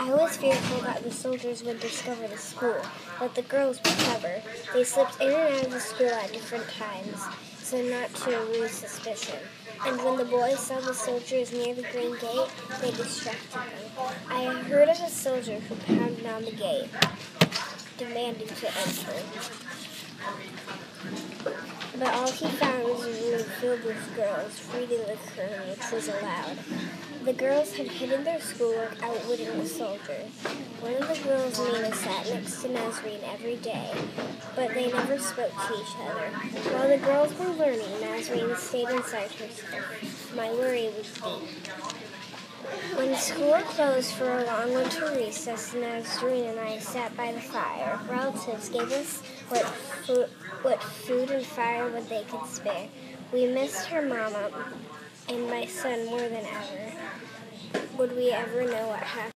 I was fearful that the soldiers would discover the school, but the girls were clever. They slipped in and out of the school at different times, so not to arouse suspicion. And when the boys saw the soldiers near the green gate, they distracted them. I heard of a soldier who pounded on the gate, demanding to enter. But all he found was a room filled with girls reading the Quran, which was allowed. The girls had hidden their schoolwork outwitting the soldiers. One of the girls, Mina, sat next to Nasreen every day, but they never spoke to each other. While the girls were learning, Nasreen stayed inside herself. My worry was deep. When school closed for a long winter recess, Nasreen and I sat by the fire. Relatives gave us what food, what food and firewood they could spare. We missed her mama and my son more than ever. Would we ever know what happened?